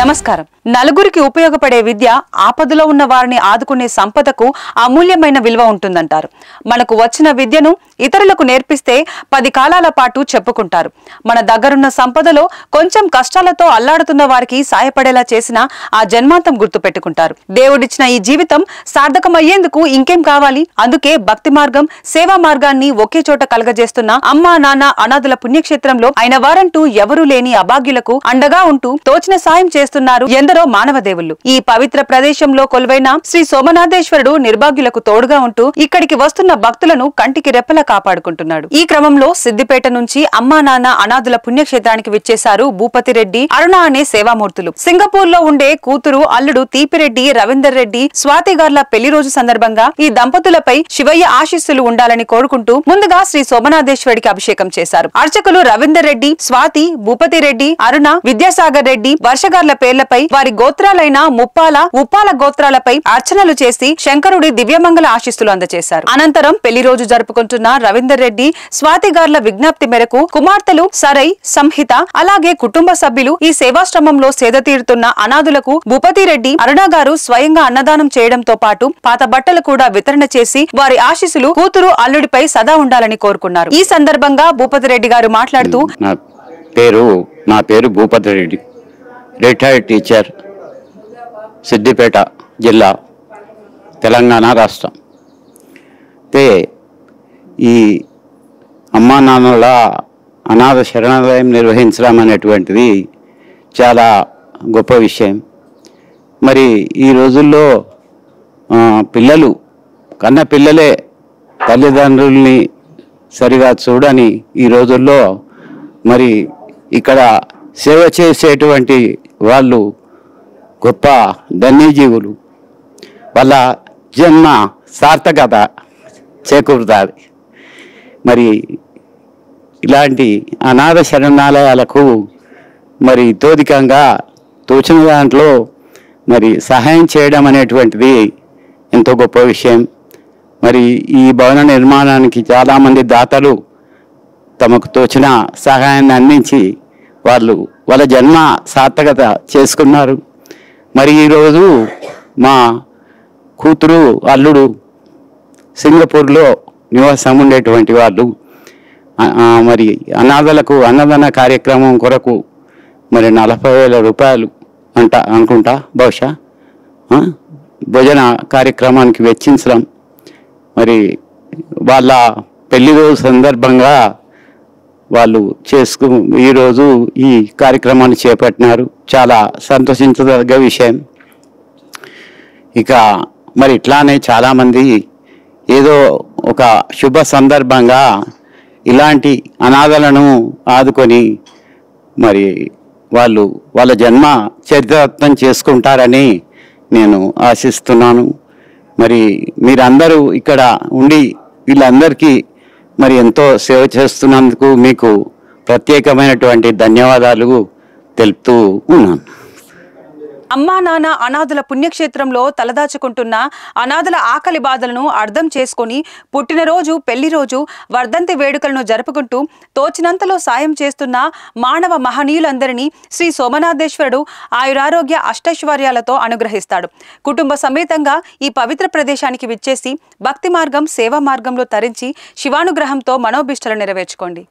నమస్కారం. నలుగురికి ఉపయోగపడే విద్య ఆపదలో ఉన్న వారిని ఆదుకునే సంపదకు అమూల్యమైన విలువ ఉంటుందంటారు. మనకు వచ్చిన విద్యను ఇతరులకు నేర్పిస్తే పది కాలాల పాటు చెప్పుకుంటారు. మన దగ్గరున్న సంపదలో కొంచెం కష్టాలతో అల్లాడుతున్న వారికి సాయపడేలా చేసిన ఆ జన్మాంతం గుర్తు పెట్టుకుంటారు దేవుడిచ్చిన ఈ జీవితం సార్థకమయ్యేందుకు ఇంకేం కావాలి? అందుకే భక్తి మార్గం సేవా మార్గాన్ని ఒకే చోట కలగజేస్తున్న అమ్మా నాన్న అనాథుల పుణ్యక్షేత్రంలో ఆయన వారంటూ ఎవరూ లేని అభాగ్యులకు అండగా ఉంటూ తోచిన సాయం చేస్తున్నారు. ఎందరో మానవ దేవుళ్ళు ఈ పవిత్ర ప్రదేశంలో కొలువైన శ్రీ సోమనాథేశ్వరుడు నిర్భాగ్యులకు తోడుగా ఉంటూ ఇక్కడికి వస్తున్న భక్తులను కంటికి రెప్పలా కాపాడుకుంటున్నాడు. ఈ క్రమంలో సిద్దిపేట నుంచి అమ్మా నాన్న అనాథుల పుణ్యక్షేత్రానికి విచ్చేశారు భూపతి రెడ్డి అరుణ అనే సేవామూర్తులు. సింగపూర్లో ఉండే కూతురు అల్లుడు తీపిరెడ్డి రవీందర్ రెడ్డి స్వాతి గార్ల పెళ్ళి రోజు సందర్భంగా ఈ దంపతులపై శివయ్య ఆశీస్సులు ఉండాలని కోరుకుంటూ ముందుగా శ్రీ సోమనాథేశ్వరుడికి అభిషేకం చేశారు. అర్చకులు రవీందర్ రెడ్డి స్వాతి భూపతి రెడ్డి అరుణ విద్యాసాగర్ రెడ్డి వర్షగార్ల పేర్లపై వారి గోత్రాలైన ముప్పాల ఉప్పాల గోత్రాలపై అర్చనలు చేసి శంకరుడి దివ్యమంగళ ఆశీస్సులు అందజేశారు అనంతరం పెళ్ళి రోజు జరుపుకుంటున్న రవీందర్ రెడ్డి స్వాతిగార్ల విజ్ఞప్తి మేరకు కుమార్తెలు సరై సంహిత అలాగే కుటుంబ సభ్యులు ఈ సేవాశ్రమంలో సేద తీరుతున్న అనాథులకు భూపతి రెడ్డి అరుణ గారు స్వయంగా అన్నదానం చేయడంతో పాటు పాత బట్టలు కూడా వితరణ చేసి వారి ఆశీస్సులు కూతురు అల్లుడిపై సదా ఉండాలని కోరుకున్నారు. ఈ సందర్భంగా భూపతి రెడ్డి గారు మాట్లాడుతూ నా పేరు నా పేరు భూపతి రెడ్డి రిటైర్డ్ టీచర్ సిద్దిపేట జిల్లా తెలంగాణ రాష్ట్రం. అయితే ఈ అమ్మా నాన్నల అనాథ శరణాలయం నిర్వహించడం అనేటువంటిది చాలా గొప్ప విషయం. మరి ఈ రోజుల్లో పిల్లలు కన్న పిల్లలే తల్లిదండ్రుల్ని సరిగా చూడని ఈ రోజుల్లో మరి ఇక్కడ సేవ చేసేటువంటి వాళ్ళు గొప్ప ధన్యజీవులు. వాళ్ళ జన్మ సార్థకత చేకూరుతుంది. మరి ఇలాంటి అనాథ శరణాలయాలకు మరి తోదికంగా తోచిన దాంట్లో మరి సహాయం చేయడం అనేటువంటిది ఎంతో గొప్ప విషయం. మరి ఈ భవన నిర్మాణానికి చాలామంది దాతలు తమకు తోచిన సహాయాన్ని అందించి వాళ్ళు వాళ్ళ జన్మ సార్థకత చేసుకున్నారు. మరి ఈరోజు మా కూతురు అల్లుడు సింగపూర్లో నివాసం ఉండేటువంటి వాళ్ళు మరి అనాథలకు అన్నదాన కార్యక్రమం కొరకు మరి నలభై వేల రూపాయలు అంట అనుకుంటా బహుశా భోజన కార్యక్రమానికి వెచ్చించడం. మరి వాళ్ళ పెళ్ళి రోజు సందర్భంగా వాళ్ళు చేసుకు ఈరోజు ఈ కార్యక్రమాన్ని చేపట్టినారు. చాలా సంతోషించదగ్గ విషయం. ఇక మరి ఇట్లానే చాలామంది ఏదో ఒక శుభ సందర్భంగా ఇలాంటి అనాథలను ఆదుకొని మరి వాళ్ళు వాళ్ళ జన్మ చరితార్థం చేసుకుంటారని నేను ఆశిస్తున్నాను. మరి మీరందరూ ఇక్కడ ఉండి వీళ్ళందరికీ మరి ఎంతో సేవ చేస్తున్నందుకు మీకు ప్రత్యేకమైనటువంటి ధన్యవాదాలు తెలుపుతూ ఉన్నాను. అమ్మా నాన్న అనాథుల పుణ్యక్షేత్రంలో తలదాచుకుంటున్న అనాథుల ఆకలి బాధలను అర్థం చేసుకొని పుట్టినరోజు పెళ్ళి రోజు వర్ధంతి వేడుకలను జరుపుకుంటూ తోచినంతలో సాయం చేస్తున్న మానవ మహనీయులందరినీ శ్రీ సోమనాథేశ్వరుడు ఆయురారోగ్య అష్టైశ్వర్యాలతో అనుగ్రహిస్తాడు. కుటుంబ సమేతంగా ఈ పవిత్ర ప్రదేశానికి విచ్చేసి భక్తి మార్గం సేవా మార్గంలో తరించి శివానుగ్రహంతో మనోభిష్టలు నెరవేర్చుకోండి.